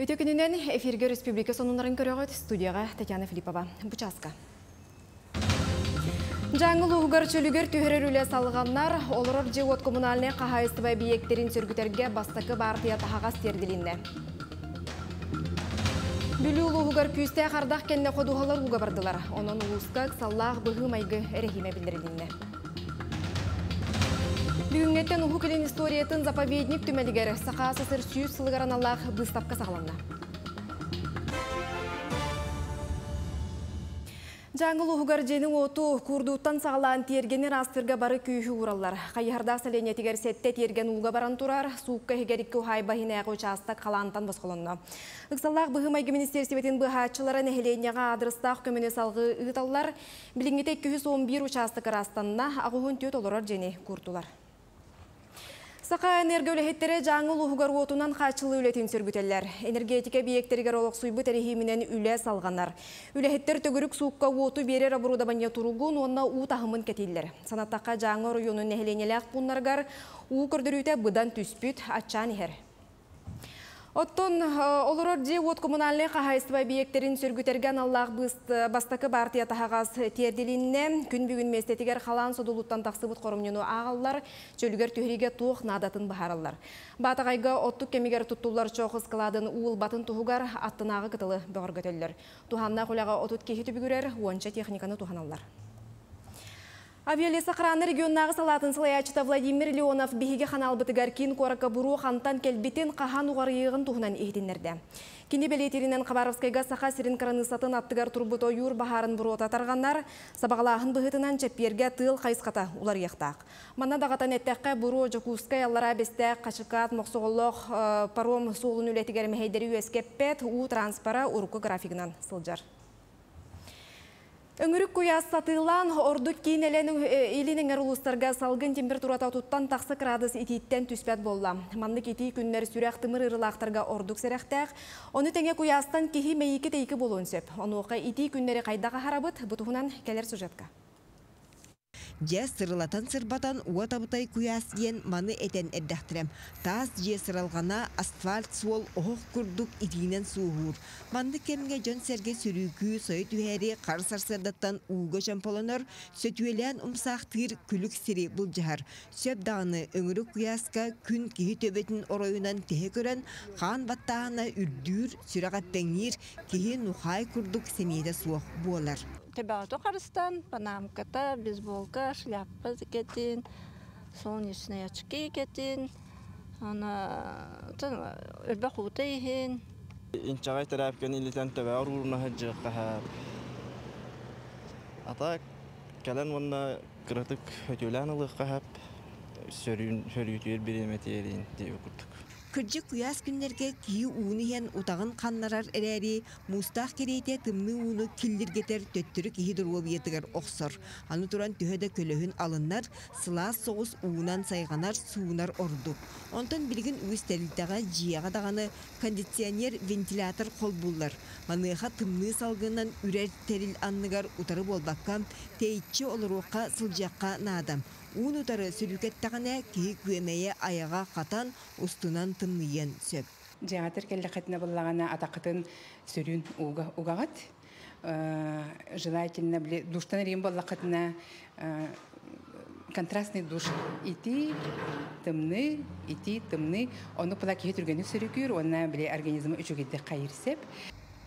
Өте күнінен эфирге республика сонунларын көріғыт студияға Татьяна Филиппова. Бучаска. Жаңыл ұғығар чөлігер түйірер үлі салғаннар, олырыр жеуот коммунальны қағайыстыбай биектерін сүргітерге бастықы бартия тағағас терділінді. Бүлі ұлығығар күйісті қардақ кәліне қодуғалар ұға бардылар. Оның ұлысқақ саллақ бұғы майғы әрехиме. Бүгінгеттен ұғы келін историятын заповедник түмәлігер сақа сасыр сүйіз сылығаран Аллах бұстапқа сағаланна. Жаңыл ұғығар жені оту күрдуттан сағалан тергені растырға бары күйі ураллар. Қайырда сәлене тегер сәтте терген ұлға баран тұрар, суыққа хегеріккі хай бахина әғы участа қалантан басқолынна. Үксаллақ бұғымайғы министерсебетін бұғатшылары нәхеленеға адрыстақ көміне салғы ұғыталар, біліңгете 211 участық растанына ағуғын төт олырар жені күртулар. Сақа энергия үләхеттері жаңыл ұғығар отынан қачылы үлетін сүргітелер. Энергетика биектерігер олық суйбы тәрихименен үлә салғанар. Үләхеттер төгірік суыққа оту берер абырудабанья тұруғын, онна у тахымын кәтелер. Санаттаққа жаңы районын нәхеленеләқ бұннарғар у көрдірүйті бұдан атчан ехер. Оттон олорор же от коммунальный қағайыстыбай биектерін сүргітерген Аллах бастакы партия тағағаз терділінне күн бүгін местетігер қалан содулуттан тақсыбыт қорымнену ағалар жөлігер түйіреге туық надатын бағаралар. Батағайға оттық кемігер тұттулар чоқыз қыладын уыл батын тұғығар аттынағы кытылы бұғыр көтелер. Туханна құлаға отут кехі уанча техниканы туханалар. Авиалеса қыраны регионнағы салатын сылаячыта Владимир Леонов бігеге қанал бітігер кен қорақа бұру қантан келбетін қахан ұғар еғін тұғынан ехденлерді. Кені белетерінен Қабаровскайға сақа сирин қыраны сатын аттығар турбуто юр бахарын бұру отатарғандар, сабағалағын бұғытынан чәпперге тыл қайсқата улар еқтақ. Мана дағатан әттәққа бұру Жокускай аллара бесті қашықат моқсоғылық паром соғылын үлетігер мәхейдері өскеппет у транспара ұрықы графигынан сылжар. Өңірік көяс сатылан ордық кейінелен елінің әрулыстарға салғын температурата тұттан тақсы градус ититтен түспәт болла. Манны кетей күннер сүрәқ тымыр ырылақтарға ордық сәрәқтәқ. Оны тәңе көястан кехи мәйікі тейкі болуын сөп. Оны оқы итей күннері қайдаға харабыт, бұтығынан кәлер сюжетка. Же сырылатан сырбатан уа табытай куяс диен маны этен эрдәхтірем. Таз же сыралғана асфальт суол оғық күрдік идинен суғур. Манды кемге жон серге сүрүгү сойы түхәри қар сарсырдаттан уғы жамполонор сөтүелен умсақ тыр күлік сири бұл жахар. Сөп дағыны өңірі куяска күн кихи төбетін оройынан техе көрен хан баттағына үрдүр сүрағат тәңір кихи нухай күрдік семейді суық болар. Тебауту Қарыстан, панамката, бейсболка, шляпа кетин, солнечные очки кетин, ана өрбә хута иһин. Инчагай тарапкен илитен төбә уруна хаҗы каһар. Ата калан ванна кратык хөтүлән улы каһап сөрүн сөрүтер биреметерин дип курдук. Кырджы куяс күннерге кии уунихен утағын қаннарар әрәри, мустақ керейте тымны уunu киллиргетер төттүрі кихи дұруы етігер оқсор. Аны туран түйеді көлөһүн алыннар, сылас соғыс уунан сайғанар суунар орду. Онтон билгин үгіс тәрілтаға жияға дағаны кондиционер вентилятор қол буллар. Маныға тымны салғынан үрер тәріл анныгар болбаққа, тейітчі олыруққа сылжаққа надам. Уын утары сүрүкеттағына кей күемейе аяға қатан устунан тымныйен сөп. Жаңатыр келі қатына болағана атақытын сүрін уғағат. Желательно душтан рейм болла қатына контрастный душ ити тымны ити тымны оны пыла кихи түргені сүрүкүр онна биле организмы үчүгедде кайырсеп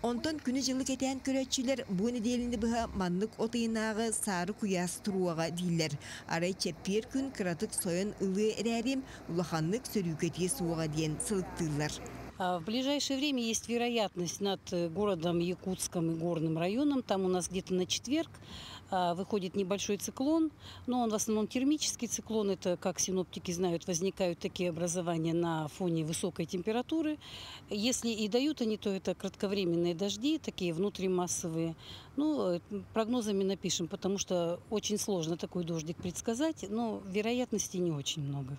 Онтон күні жылы кетен көрәтчілер бұны делінді бұға маннық отыйнағы сары куяс тұруаға дейлер. Арай чеппер күн кыратык сойын ылы әрәрім улаханлык сөрүкетие суға дейін сылықтылар. В ближайшее время есть вероятность над городом Якутском и горным районом. Там у нас где-то на четверг выходит небольшой циклон, но он в основном термический циклон. Это, как синоптики знают, возникают такие образования на фоне высокой температуры. Если и дают они, то это кратковременные дожди, такие внутримассовые. Ну, прогнозами напишем, потому что очень сложно такой дождик предсказать, но вероятности не очень много.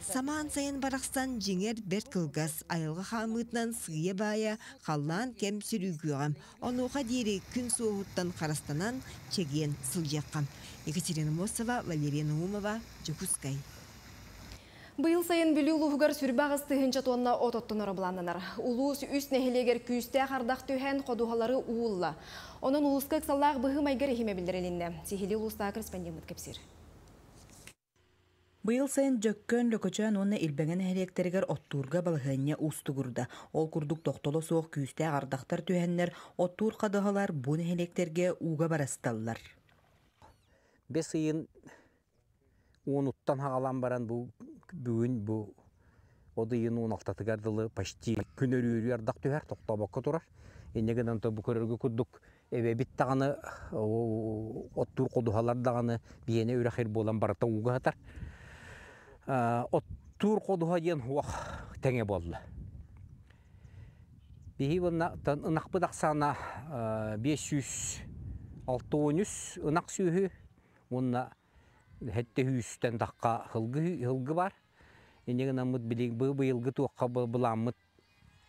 Саман сайын барақсан жеңер берт кылгас айылға хамытынан сыя бая қаллан кем сүрүгüгам. Онуға дейрі күн соғыттан қарастанан чеген сылжаққам. Екатерина Мосова, Валерия Наумова, Жокускай. Быйыл сайын бүлі улуғығар сүрбағыз тыхынча тонна ототтонары бұланынар. Улуыз үс нәхелегер күйісті қардақ түйән қодуғалары уылла. Оның улуысқа қсаллағы бұғы майгар ехеме білдірелінді. Сихили улуыста корреспондент кепсір. Быйыл сайын жөккөн лөкөчөн оны илбеген хелектеригер оттурга балыхыня устугурда. Ол курдук тоқтоло соқ күйісті ардақтар түйәннер оттур қадығалар бұн хелектерге уға барасталлар. Бес ыйын уонуттан хагалан баран бу бүгүн бу одыйын он алтатыгардылы почти күн өрүүрү ардак түһэр токтобокко турар эннеген анта бу көрөргө курдук эбе бит таганы оттур кодухалар даганы биене үрахир болан барата угатар оттур кодуха диен хуак теңе болду биһи бунна ынакпыдаксана беш жүз алты он үс ынак сүүһү уна хетте хүйістен таққа хылгы бар. Енеген амыт білег бұл бұйылғы туаққа бұламыт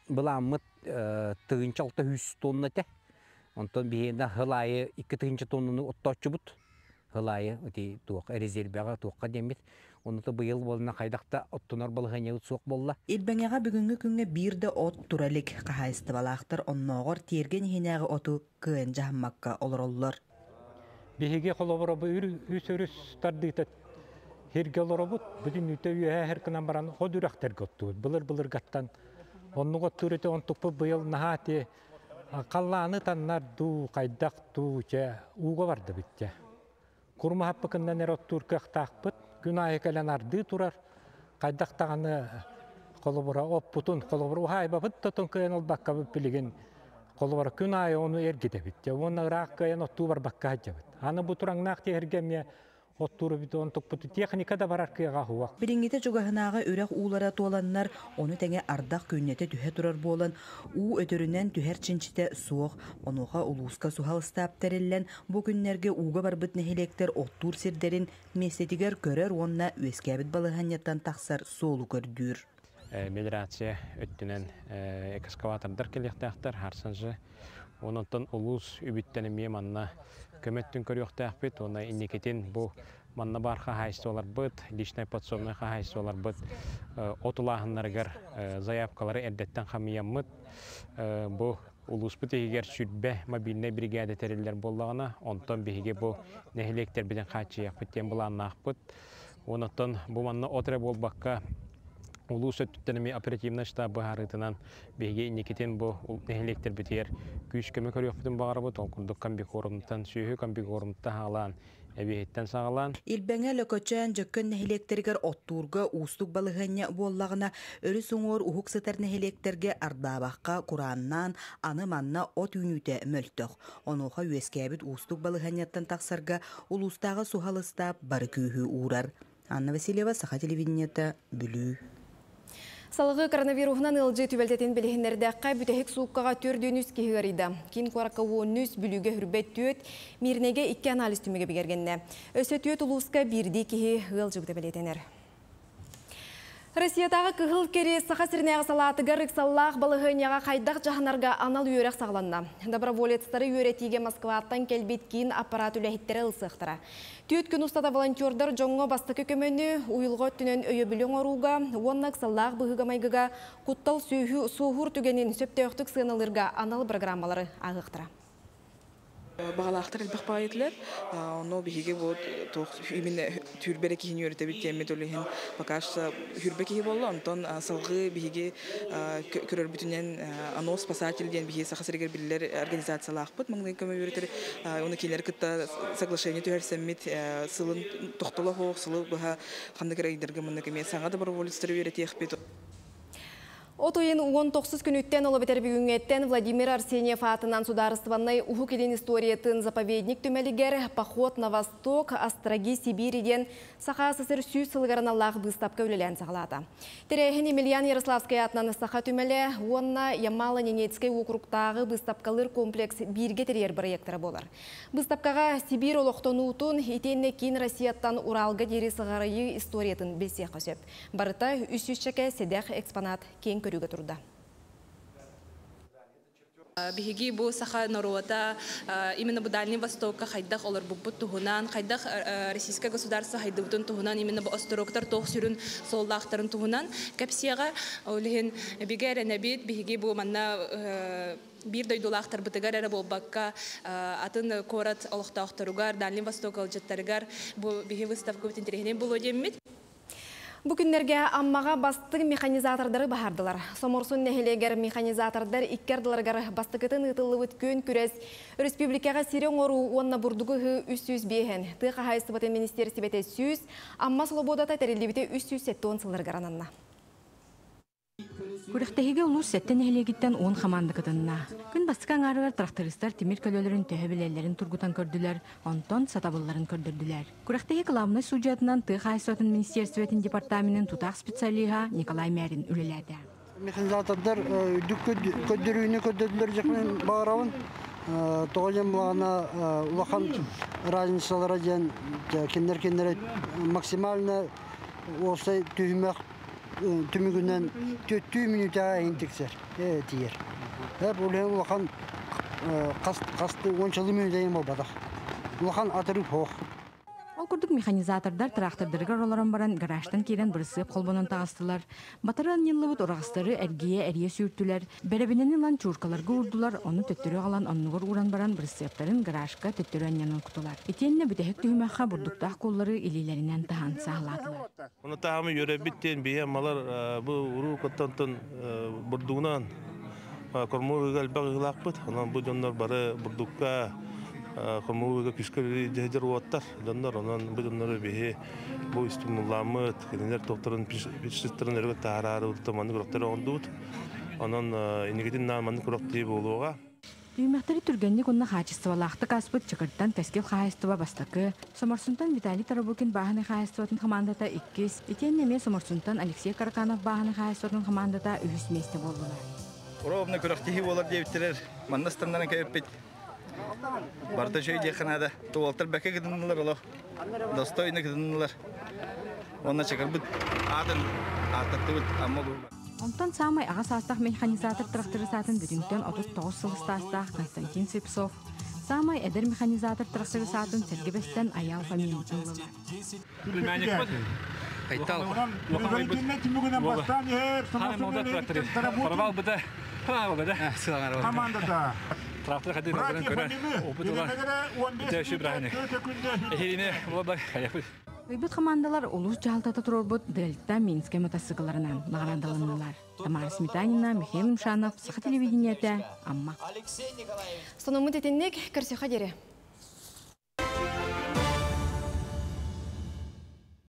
бұламыт тығынча алты хүйіс тонны те. Онтон бейінді хылайы икі тығынча тоннаны бұд. Хылайы өте. Онуты быйыл болына қайдақта оттунар болған еуд суық болла. Илбәңеға бүгінгі күнге бірді от туралик. Қағайысты балақтыр онноғыр терген хенәғы оту күйен жағыммаққа олар олар. биһиге холоборобу үсөрүс тардыйтат үтө үйэ херкынан баран ход үрахтер готтуут былыр былыр гаттан. Онну готтурете онтукпу быйыл нахати қаллааны таннар ду кайдак ду че уга барды битте курма хаппыкыннан эроттур кахтаакпыт күн айы кэлен арды турар кайдак таганы колобора оппутун колобора ухайбапыт тотун кыен олбаккабыт билигин колобора күн айы ону эргитебит уонна ыраак кыен оттуу барбакка хаджабыт аны бу тураңнаах тиэргемме оттуру бит он тукпуту техника да барар кыяга хуак Бириңите жугаһынааға үрәк уулара туоланнар, оны тәңе ардақ көннете түһә турар болан, уу өтөрүнен түһәр чинчите суох, онуға улууска сухал стаптареллен бу күннәрге ууга барбыт нехелектер оттур сирдерин местетигер көрөр онна үескәбит балыһаньяттан тахсар соолу көрдүр. Медрация өттүнен экскаватордар келектактар харсанжы ононтон улус үбүттенеме манна көмөттүн көрүөхтээхпит уна инникетин бу манна бар хахайсы олар быт личный подсобный хахайсы олар быт. Отулаахыннарыгар заявкалары эрдеттен хамияммыт бу улуспут эгер сүрбе мобильный бригада терилер боллагана онтон биһиге бу нехилектер биден хачыяхпыт тем буланнаахпыт онотон бу манна отре болбакка улус өттүттенеми оперативный штабы харытынан беге никетен бу нехилектер битер күч көмө көрөкпүтүн багарабыт ол курдук комбикорумтан сүйүхү комбикорумта хаалаан эбиһиттен сагалаан Илбәңе лөкөчән jökkөн нехелектерігер оттурга устук балыһыня боллагына өрү суңор уһук сытар нехелектерге ардабаққа кураннан аны манна от үнүтә мөлтөх. Онуха үескәбит устук балыһыньяттан тақсарга улустагы сухалыстап бары күйһү урар. Анна Васильева, Саха телевидениета, Бүлүү. Салығы коронавирусынан ылжы түбәлтетін білігінердәққа бүтәхік суыққаға төрден үс кехіғарида. Кин қораққа он үс бүліге хүрбет түйет, мирнеге икки анализ түмеге бігергенне. Өсі түйет ұлысқа бірді кехі ғыл жүгді білетенер. Россиятағы кығыл кере сақа сірнеға салатыға рықсаллақ балығыняға қайдақ жағанарға анал үйерек сағланна. Доброволецтары үйеретіге Москваттан келбет кейін аппарат үләхеттері ұлсықтыра. Түйет күн ұстада волонтердар жоңға бастықы көмені ұйылға түнен өйі білің оруға, оннақ саллақ бұғыға майгыға құттал суғыр түгенін сөпте өқтік сығыналырға анал программалары ағықтыра. Бағалақтар әлбақ бағайдылар. Оны бігі вот именно түрбері кейін өріте бит теме төліген бақашса хүрбе кейі болды. Онтон салғы бігі көрір бүтінен ано спасатель ден бігі сақасыргер білілер организациялақ бұд. Маңдай көмі өрітер. Оны кейлер кітта соглашение түрерсеммет сылын тоқтылы хоқ, сылы бұға қанды керейдерге мұнды кеме саңа да бір волюстері өрете Отойын 19 күн үттен олы бітер бүгінгеттен Владимир Арсеньев атынан сударыстываннай ұху келен историятын заповедник түмәлігер поход на восток Астраги Сибириден сақа сысыр сүй сылғарын Аллах бұстапқа өлелен сағалады. Терехін Емельян Ярославскай атынан сақа түмәлі, онна Ямалы Ненецкай округтағы бұстапқалыр комплекс бірге терер проекттары болар. Бұстапқаға Сибир Россияттан. Барыта 300 чеке седех экспонат көрігі тұрды. Биһиги бу саха норуата именно бу Дальний Востокка хайдах олар буббут туһунан, хайдах Российское государство хайдыбытын туһунан, именно бу остроктар тох сүрүн солдактарын туһунан, капсияга олиһин бигер энебит биһиги бу манна бир дойдулактар бытыгар эре болбакка атын корат олохтаохторугар Дальний Восток алжаттарыгар бу биһи выставка бит интерехне було деммит. Бу күннерге аммага бастык механизатордары бахардылар. Соморсун нехелегер механизатордар иккердыларгар бастыкытын ытылыбыт көн күрес республикага сирен ору онна хы 300 бехен. Тыга хайсыбытын министерствете 100, амма слободата терилибите 370 сылыргар ананна. Күрәхтәһиге улус сәттен эһлегиттен 10 команда кытынна. Күн бастыкан арыгар трактористтар тимир көлөлөрүн төһөбелелерин тургутан көрдүләр, онтон сатабылларын көрдүрдүләр. Күрәхтәһи главный судьятынан Тыга Хайсотын министерствотын департаментин тутак специалига Николай Мәрин үлеләде. Механизатордар дүк көддөрүүнү көддөрдүлөр жакын багарабын. Тоғылым бағана улахан разницалара ден кендер кендер максимально осы түймек түмүгүнөн төттүү минута интексер тиер. Хеп улен улахан касты ончалы минута ем болбадах. Улахан атырып хох. Ол механизатордар трактордырга роларан баран гаражтан кирен бырысып қолбонан тағыстылар. Батыран ниллыбыт орағыстары әргие әрие сүйірттілер. Бәрәбінені лан чуркаларға урдулар, оны төттөрі алан оннуғыр уран баран бырысыптарын гаражка төттөрі аннянын кутулар. Етенне бүтәхік түймәққа бурдуктақ қоллары илилерінен тахан сағладылар. Оны тағамы йөрі биттен бейе бары бурдукка комуга күскөлү дедер уаттар доннор онан бу доннор бихи бу стимуламыт кенелер докторун пиштерин өргө таарары утаманы гроктер ондут онан инегетин наманы грокти болууга Үймәктәри түргәнне күнне хачыстывалақты каспыт чыкырттан тәскел хайыстыва бастакы. Соморсунтан Виталий Тарабукин баханы хайыстыватын командата 2, итен неме Соморсунтан Алексей Карканов баханы хайыстыватын командата 3 месте болдылар. Уровны күрәхтиһи болар диптер. Маннастырнан кәйпет Барта шөй деханада туалтыр бәке кидинлар оло. Достойны кидинлар. Онна чакыр бит адын артыкты бит амма. Онтан самай ага састах механизатор тракторы сатын бүтүнтөн 39 сылыстастах Константин Сипсов. Самай эдер механизатор тракторы сатын Сергебестен аял фамилия. Трактор хадин рабран көрә. Опытыла. Болда каяпы. Өйбіт командалар улус жалтата турорбут Дельта Минске мотоцикларынан наградаланалар. Тамара Сметанина, Михаил Мшанов, Саха телевидениете, Амма. Сонумут етеннек кірсеха дере.